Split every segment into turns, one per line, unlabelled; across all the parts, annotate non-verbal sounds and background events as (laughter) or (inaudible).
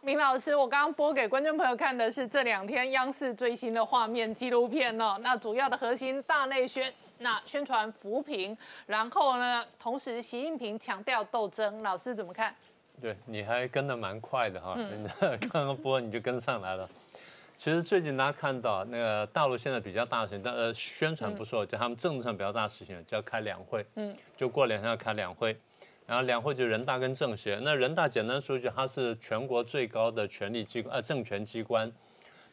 明老师，我刚刚播给观众朋友看的是这两天央视最新的画面纪录片哦。那主要的核心大内宣，那宣传扶贫，然后呢，同时习近平强调斗争，老师怎么看？
对，你还跟得蛮快的哈，刚刚播你就跟上来了。(laughs) 其实最近大家看到那个大陆现在比较大的事情，但呃宣传不说，在他们政治上比较大的事情，就要开两会，嗯，就过两天要开两会。然后两会就人大跟政协，那人大简单说一句，它是全国最高的权力机关，呃，政权机关。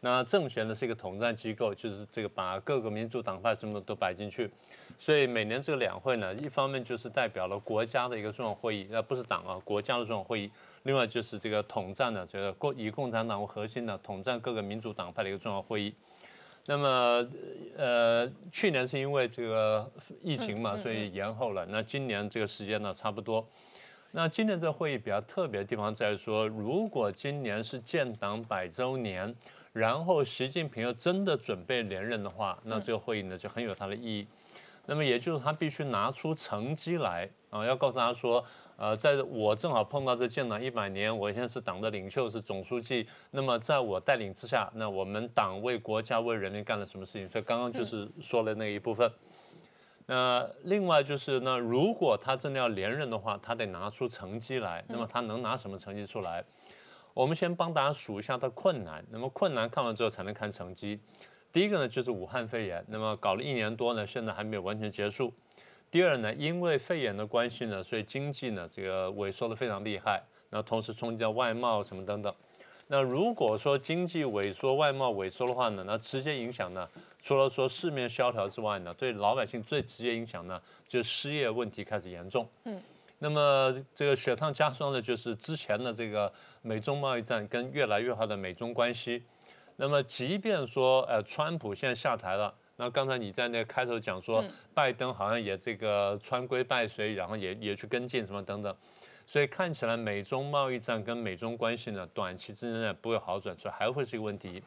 那政协呢是一个统战机构，就是这个把各个民主党派什么都摆进去。所以每年这个两会呢，一方面就是代表了国家的一个重要会议，那不是党啊，国家的重要会议。另外就是这个统战的这个共以共产党为核心的统战各个民主党派的一个重要会议。那么，呃，去年是因为这个疫情嘛，所以延后了。那今年这个时间呢，差不多。那今年这个会议比较特别的地方在于说，如果今年是建党百周年，然后习近平又真的准备连任的话，那这个会议呢就很有它的意义。那么也就是他必须拿出成绩来啊，要告诉大家说。呃，在我正好碰到这建党一百年，我现在是党的领袖，是总书记。那么在我带领之下，那我们党为国家为人民干了什么事情？所以刚刚就是说了那一部分。那另外就是呢如果他真的要连任的话，他得拿出成绩来。那么他能拿什么成绩出来？我们先帮大家数一下他困难。那么困难看完之后才能看成绩。第一个呢就是武汉肺炎，那么搞了一年多呢，现在还没有完全结束。第二呢，因为肺炎的关系呢，所以经济呢这个萎缩的非常厉害。那同时冲击到外贸什么等等。那如果说经济萎缩、外贸萎缩的话呢，那直接影响呢，除了说市面萧条之外呢，对老百姓最直接影响呢，就是失业问题开始严重。嗯。那么这个雪上加霜的就是之前的这个美中贸易战跟越来越好的美中关系。那么即便说呃，川普现在下台了。那刚才你在那开头讲说，拜登好像也这个穿规拜随，然后也也去跟进什么等等，所以看起来美中贸易战跟美中关系呢，短期之内不会好转，所以还会是一个问题。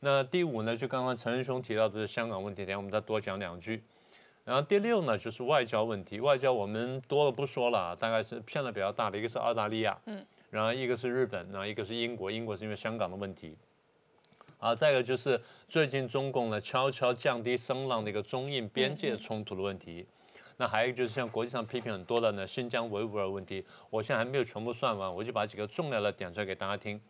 那第五呢，就刚刚陈仁兄提到这是香港问题，等下我们再多讲两句。然后第六呢，就是外交问题，外交我们多了不说了，大概是骗的比较大的一个是澳大利亚，嗯，然后一个是日本，然后一个是英国，英国是因为香港的问题。啊，再一个就是最近中共呢悄悄降低声浪的一个中印边界冲突的问题，那还有就是像国际上批评很多的呢新疆维吾尔问题，我现在还没有全部算完，我就把几个重要的点出来给大家听。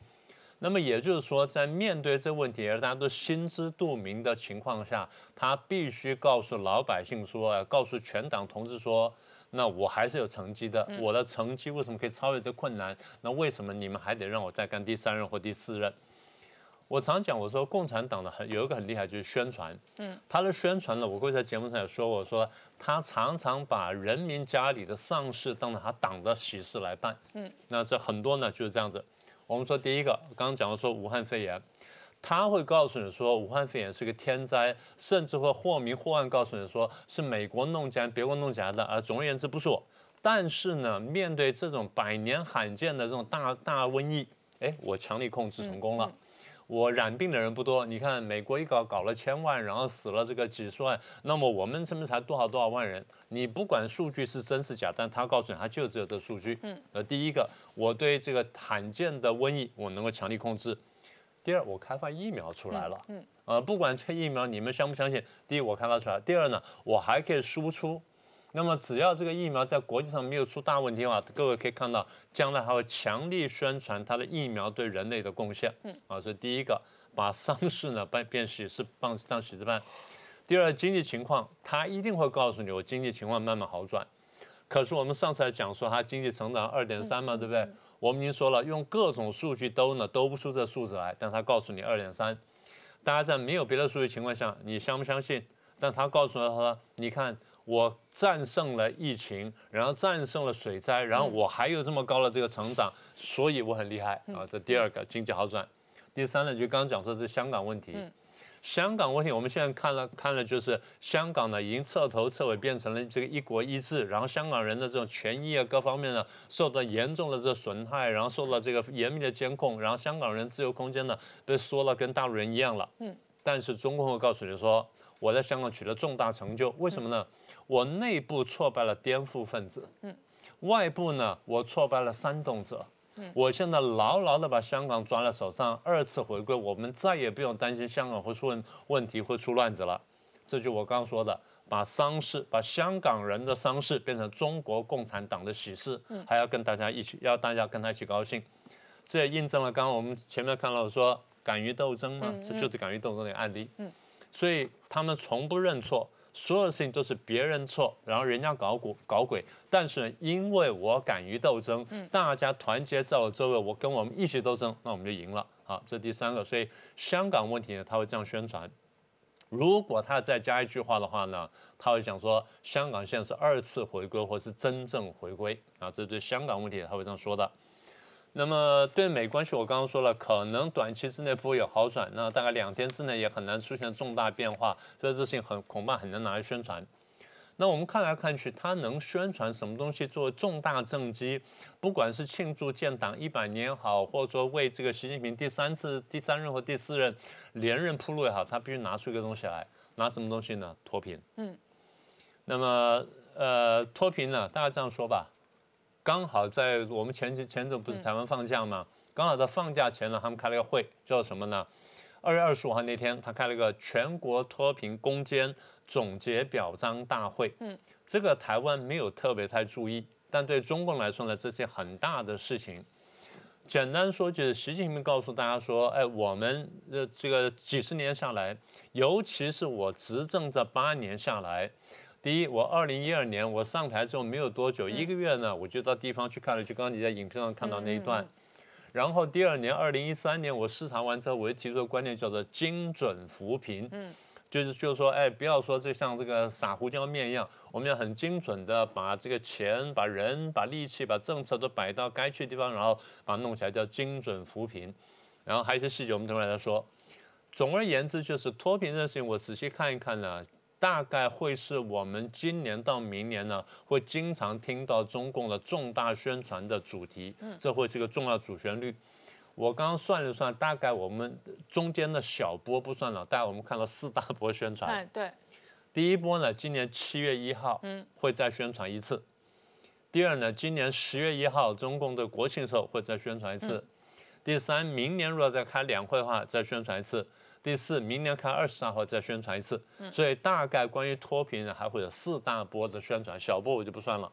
那么也就是说，在面对这个问题而大家都心知肚明的情况下，他必须告诉老百姓说，告诉全党同志说，那我还是有成绩的，我的成绩为什么可以超越这困难？那为什么你们还得让我再干第三任或第四任？我常讲，我说共产党的很有一个很厉害，就是宣传。嗯，他的宣传呢，我会在节目上也说，我说他常常把人民家里的丧事当成他党的喜事来办。嗯，那这很多呢就是这样子。我们说第一个，刚刚讲到说武汉肺炎，他会告诉你说武汉肺炎是个天灾，甚至会或明或暗告诉你说是美国弄假、别国弄假的。啊总而言之不是我。但是呢，面对这种百年罕见的这种大大瘟疫，哎，我强力控制成功了。我染病的人不多，你看美国一搞搞了千万，然后死了这个几十万，那么我们这边才多少多少万人？你不管数据是真是假，但他告诉你，他就只有这数据。嗯，呃，第一个，我对这个罕见的瘟疫我能够强力控制；第二，我开发疫苗出来了。嗯，呃，不管这疫苗你们相不相信，第一我开发出来，第二呢，我还可以输出。那么只要这个疫苗在国际上没有出大问题的话，各位可以看到，将来还会强力宣传它的疫苗对人类的贡献。嗯，啊，所以第一个把丧事呢办变喜事，办当喜事办。第二，经济情况，他一定会告诉你，我经济情况慢慢好转。可是我们上次还讲说，它经济成长二点三嘛，对不对？我们已经说了，用各种数据兜呢兜不出这数字来，但他告诉你二点三。大家在没有别的数据情况下，你相不相信？但他告诉他说，你看。我战胜了疫情，然后战胜了水灾，然后我还有这么高的这个成长，所以我很厉害啊！这第二个经济好转。第三呢，就刚刚讲说是香港问题。香港问题，我们现在看了看了，就是香港呢已经彻头彻尾变成了这个一国一制，然后香港人的这种权益啊各方面呢受到严重的这损害，然后受到这个严密的监控，然后香港人自由空间呢被缩了跟大陆人一样了。嗯。但是中共会告诉你说，我在香港取得重大成就，为什么呢？我内部挫败了颠覆分子，嗯，外部呢，我挫败了煽动者，我现在牢牢的把香港抓在手上，二次回归，我们再也不用担心香港会出问问题，会出乱子了。这就我刚刚说的，把丧事，把香港人的丧事变成中国共产党的喜事，还要跟大家一起，要大家跟他一起高兴。这也印证了刚刚我们前面看到说敢于斗争嘛，这就是敢于斗争的案例。所以他们从不认错。所有的事情都是别人错，然后人家搞鬼搞鬼，但是呢，因为我敢于斗争，大家团结在我周围，我跟我们一起斗争，那我们就赢了。好，这第三个，所以香港问题呢，他会这样宣传。如果他再加一句话的话呢，他会讲说香港现在是二次回归，或是真正回归啊，这是对香港问题他会这样说的。那么对美关系，我刚刚说了，可能短期之内不会有好转，那大概两天之内也很难出现重大变化，所以这事情很恐怕很难拿来宣传。那我们看来看去，他能宣传什么东西作为重大政绩？不管是庆祝建党一百年好，或者说为这个习近平第三次、第三任或第四任连任铺路也好，他必须拿出一个东西来，拿什么东西呢？脱贫。嗯。那么呃，脱贫呢，大家这样说吧。刚好在我们前前阵不是台湾放假嘛？刚好在放假前呢，他们开了个会，叫什么呢？二月二十五号那天，他开了个全国脱贫攻坚总结表彰大会。嗯，这个台湾没有特别太注意，但对中共来说呢，这是很大的事情。简单说就是习近平告诉大家说：“哎，我们呃这个几十年下来，尤其是我执政这八年下来。”第一，我二零一二年我上台之后没有多久，一个月呢，我就到地方去看了，就刚刚你在影片上看到那一段。然后第二年，二零一三年我视察完之后，我就提出个观念，叫做精准扶贫。嗯，就是就是说，哎，不要说这像这个撒胡椒面一样，我们要很精准的把这个钱、把人、把力气、把政策都摆到该去的地方，然后把它弄起来，叫精准扶贫。然后还有一些细节，我们等会再说。总而言之，就是脱贫这件事情，我仔细看一看呢。大概会是我们今年到明年呢，会经常听到中共的重大宣传的主题，这会是一个重要主旋律。我刚刚算了算，大概我们中间的小波不算了，大概我们看到四大波宣传。
对。
第一波呢，今年七月一号，嗯，会再宣传一次。第二呢，今年十月一号，中共的国庆时候会再宣传一次。第三，明年如果再开两会的话，再宣传一次。第四，明年看二十三号再宣传一次，所以大概关于脱贫呢，还会有四大波的宣传，小波我就不算了。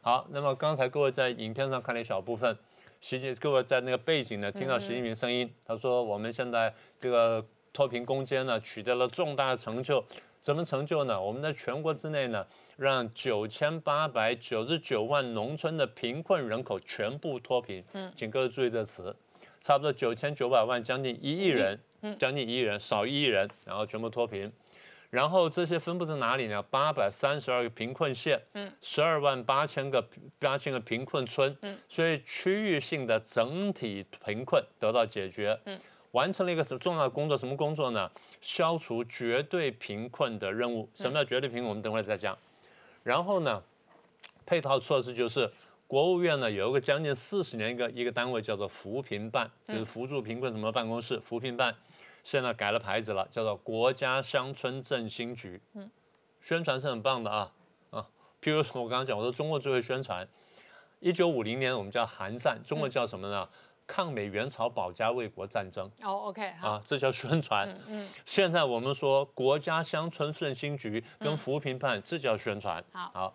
好，那么刚才各位在影片上看了一小部分，习近各位在那个背景呢听到习近平声音，他说我们现在这个脱贫攻坚呢取得了重大成就，什么成就呢？我们在全国之内呢，让九千八百九十九万农村的贫困人口全部脱贫。嗯，请各位注意这词，差不多九千九百万，将近一亿人。将近一亿人，少一亿人，然后全部脱贫，然后这些分布在哪里呢？八百三十二个贫困县，嗯，十二万八千个八千个贫困村，嗯，所以区域性的整体贫困得到解决，嗯，完成了一个什么重要的工作？什么工作呢？消除绝对贫困的任务。什么叫绝对贫困？我们等会再讲。然后呢，配套措施就是。国务院呢有一个将近四十年一个一个单位叫做扶贫办，就是扶助贫困什么办公室，扶贫办现在改了牌子了，叫做国家乡村振兴局。嗯，宣传是很棒的啊啊，譬如说我刚刚讲，我说中国最会宣传。一九五零年我们叫韩战，中国叫什么呢？抗美援朝保家卫国战争。
哦，OK，
啊，这叫宣传。嗯，现在我们说国家乡村振兴局跟扶贫办，这叫宣传。
好。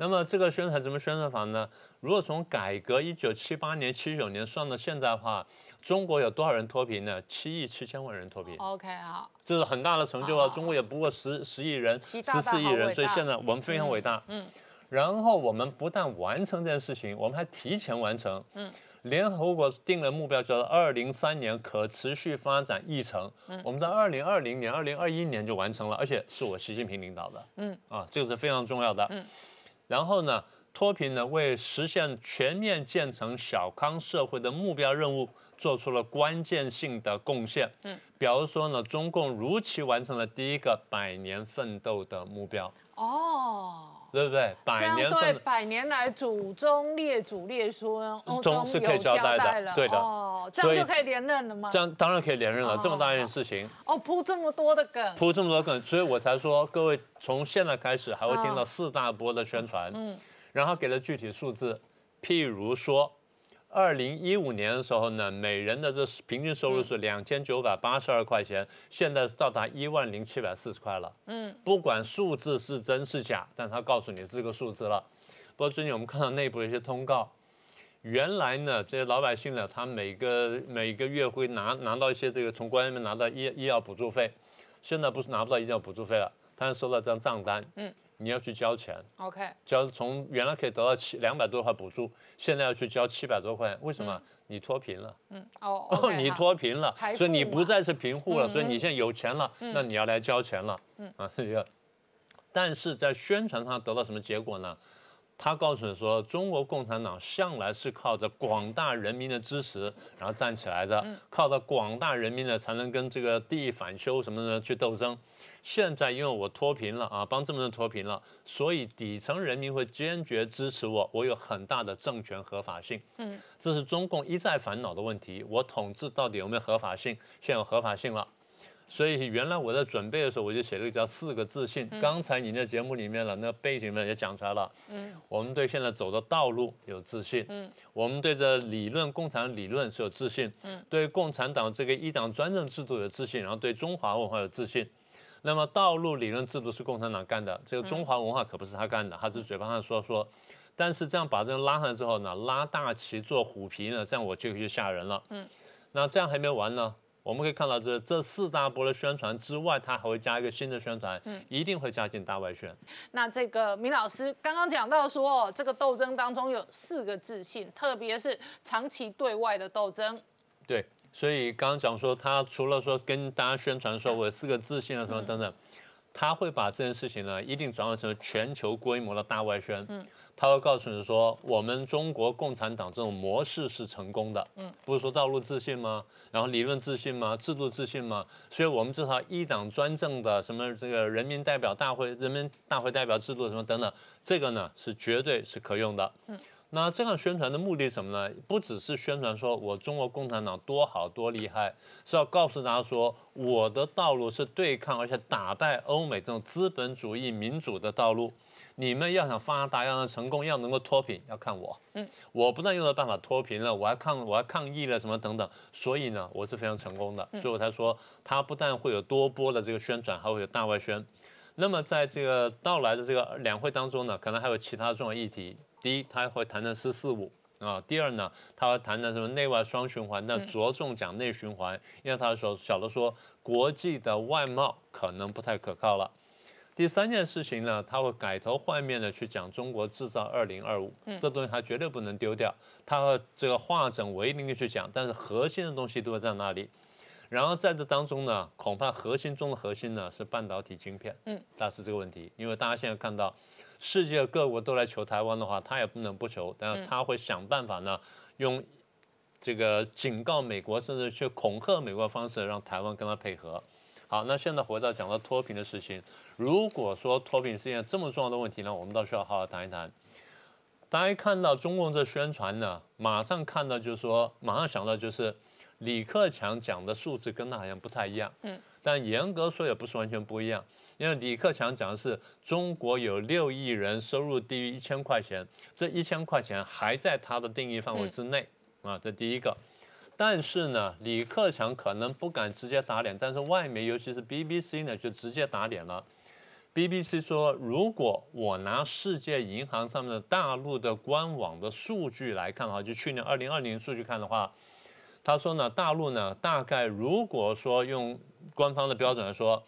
那么这个宣传怎么宣传法呢？如果从改革一九七八年、七九年算到现在的话，中国有多少人脱贫呢？七亿七千万人脱贫。
OK，好，
这是很大的成就啊！中国也不过十十亿人、十四亿人，所以现在我们非常伟大。嗯。然后我们不但完成这件事情，我们还提前完成。嗯。联合国定了目标，叫做二零三年可持续发展议程。嗯。我们在二零二零年、二零二一年就完成了，而且是我习近平领导的。嗯。啊，这个是非常重要的。嗯。然后呢，脱贫呢，为实现全面建成小康社会的目标任务，做出了关键性的贡献。嗯，比如说呢，中共如期完成了第一个百年奋斗的目标。哦，对不对？
百年对百年来祖宗列祖列孙，
中是可以交代的，对的。
哦，这样就可以连任了吗？
这样当然可以连任了，这么大一件事情。
哦，铺这么多的梗，
铺这么多梗，所以我才说各位从现在开始还会听到四大波的宣传。嗯，然后给了具体数字，譬如说，二零一五年的时候呢，每人的这平均收入是两千九百八十二块钱，现在是到达一万零七百四十块了。嗯，不管数字是真是假，但他告诉你这个数字了。不过最近我们看到内部的一些通告，原来呢，这些老百姓呢，他每个每个月会拿拿到一些这个从官员们拿到医医药补助费，现在不是拿不到医药补助费了，他收到这张账单。嗯。你要去交钱
，OK，
交从原来可以得到七两百多块补助，现在要去交七百多块，为什么？你脱贫了，嗯，
哦，(laughs)
你脱贫了，所以你不再是贫户了，所以你现在有钱了，那你要来交钱了，嗯。啊，这个，但是在宣传上得到什么结果呢？他告诉你说，中国共产党向来是靠着广大人民的支持，然后站起来的，靠着广大人民的，才能跟这个地反修什么的去斗争。现在因为我脱贫了啊，帮这么多人脱贫了，所以底层人民会坚决支持我，我有很大的政权合法性。嗯，这是中共一再烦恼的问题。我统治到底有没有合法性？现在有合法性了，所以原来我在准备的时候，我就写了一个叫四个自信。刚才你那节目里面了，那背景呢也讲出来了。嗯，我们对现在走的道路有自信。嗯，我们对这理论，共产理论是有自信。嗯，对共产党这个一党专政制度有自信，然后对中华文化有自信。那么道路理论制度是共产党干的，这个中华文化可不是他干的，他是嘴巴上说说，但是这样把人拉上来之后呢，拉大旗做虎皮呢，这样我就去吓人了。嗯，那这样还没完呢，我们可以看到这这四大波的宣传之外，它还会加一个新的宣传，嗯，一定会加进大外宣。
那这个明老师刚刚讲到说，这个斗争当中有四个自信，特别是长期对外的斗争。
对。所以刚刚讲说，他除了说跟大家宣传说我有四个自信啊什么等等，他会把这件事情呢一定转换成全球规模的大外宣。嗯，他会告诉你说，我们中国共产党这种模式是成功的。嗯，不是说道路自信吗？然后理论自信吗？制度自信吗？所以我们这套一党专政的什么这个人民代表大会、人民大会代表制度什么等等，这个呢是绝对是可用的。嗯。那这样宣传的目的是什么呢？不只是宣传说我中国共产党多好多厉害，是要告诉大家说我的道路是对抗而且打败欧美这种资本主义民主的道路。你们要想发达，要能成功，要能够脱贫，要看我。嗯，我不但用了办法脱贫了，我还抗，我还抗议了什么等等。所以呢，我是非常成功的。所以我才说，他不但会有多波的这个宣传，还会有大外宣。那么在这个到来的这个两会当中呢，可能还有其他重要议题。第一，他会谈谈“十四五”啊；第二呢，他会谈谈什么内外双循环，但着重讲内循环，因为他说小的说国际的外贸可能不太可靠了。第三件事情呢，他会改头换面的去讲中国制造二零二五，这东西他绝对不能丢掉，他会这个化整为零的去讲，但是核心的东西都会在那里。然后在这当中呢，恐怕核心中的核心呢是半导体晶片，嗯，大是这个问题，因为大家现在看到。世界各国都来求台湾的话，他也不能不求，但他会想办法呢，用这个警告美国，甚至去恐吓美国的方式，让台湾跟他配合。好，那现在回到讲到脱贫的事情，如果说脱贫是一件这么重要的问题呢，我们倒需要好好谈一谈。大家看到中共这宣传呢，马上看到就是说，马上想到就是李克强讲的数字跟他好像不太一样，嗯，但严格说也不是完全不一样。因为李克强讲的是中国有六亿人收入低于一千块钱，这一千块钱还在他的定义范围之内啊，这第一个。但是呢，李克强可能不敢直接打脸，但是外媒尤其是 BBC 呢就直接打脸了。BBC 说，如果我拿世界银行上面的大陆的官网的数据来看的话，就去年二零二零数据看的话，他说呢，大陆呢大概如果说用官方的标准来说。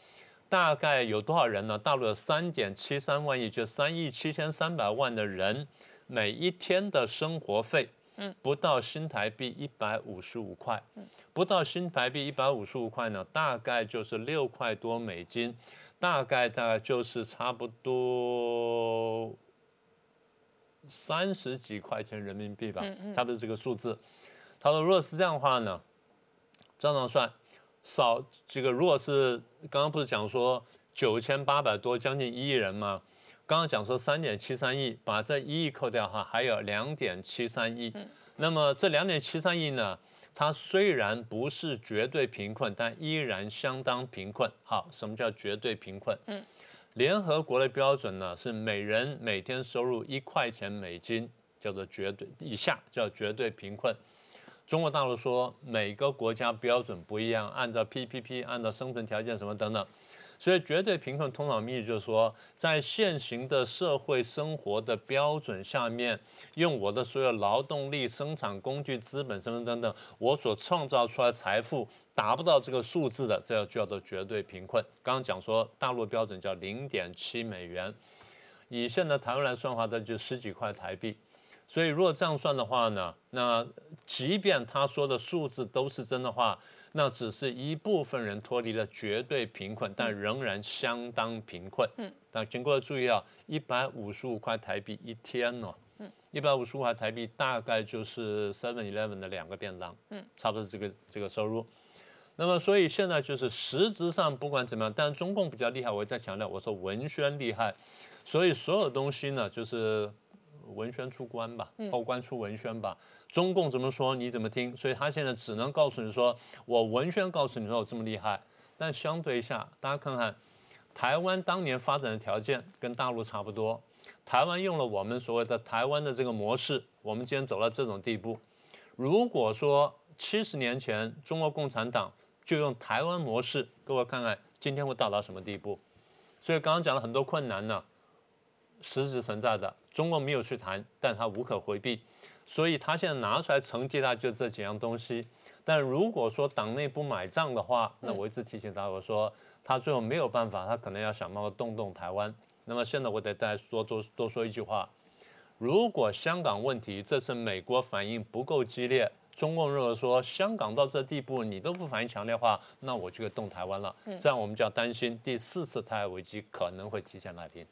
大概有多少人呢？大陆有三点七三万亿，就三亿七千三百万的人，每一天的生活费，嗯，不到新台币一百五十五块，不到新台币一百五十五块呢，大概就是六块多美金，大概大概就是差不多三十几块钱人民币吧，差不多这个数字。他说，如果是这样的话呢，这样算。少这个，如果是刚刚不是讲说九千八百多，将近一亿人吗？刚刚讲说三点七三亿，把这一亿扣掉哈，还有两点七三亿。那么这两点七三亿呢，它虽然不是绝对贫困，但依然相当贫困。好，什么叫绝对贫困？联合国的标准呢是每人每天收入一块钱美金叫做绝对以下叫绝对贫困。中国大陆说每个国家标准不一样，按照 PPP，按照生存条件什么等等。所以，绝对贫困通常意义就是说，在现行的社会生活的标准下面，用我的所有劳动力、生产工具、资本什么等等，我所创造出来财富达不到这个数字的，这就叫做绝对贫困。刚刚讲说，大陆标准叫零点七美元，以现在台湾来算的话，这就十几块台币。所以，如果这样算的话呢，那 (laughs) 即便他说的数字都是真的话，那只是一部分人脱离了绝对贫困，但仍然相当贫困。嗯，但经过注意啊，一百五十五块台币一天呢，嗯，一百五十五块台币大概就是 Seven Eleven 的两个便当，嗯，差不多这个这个收入。那么，所以现在就是实质上不管怎么样，但中共比较厉害，我在强调，我说文宣厉害，所以所有东西呢，就是文宣出关吧，后关出文宣吧。中共怎么说你怎么听，所以他现在只能告诉你说，我文宣告诉你说我这么厉害，但相对一下，大家看看，台湾当年发展的条件跟大陆差不多，台湾用了我们所谓的台湾的这个模式，我们今天走到这种地步。如果说七十年前中国共产党就用台湾模式，各位看看今天会到达什么地步？所以刚刚讲了很多困难呢，实质存在的，中国没有去谈，但他无可回避。所以他现在拿出来承接他就这几样东西，但如果说党内不买账的话，那我一直提醒他，我说他最后没有办法，他可能要想办法动动台湾。那么现在我得再说多多说一句话，如果香港问题这次美国反应不够激烈，中共如果说香港到这地步你都不反应强烈的话，那我就会动台湾了。这样我们就要担心第四次台海危机可能会提前来临。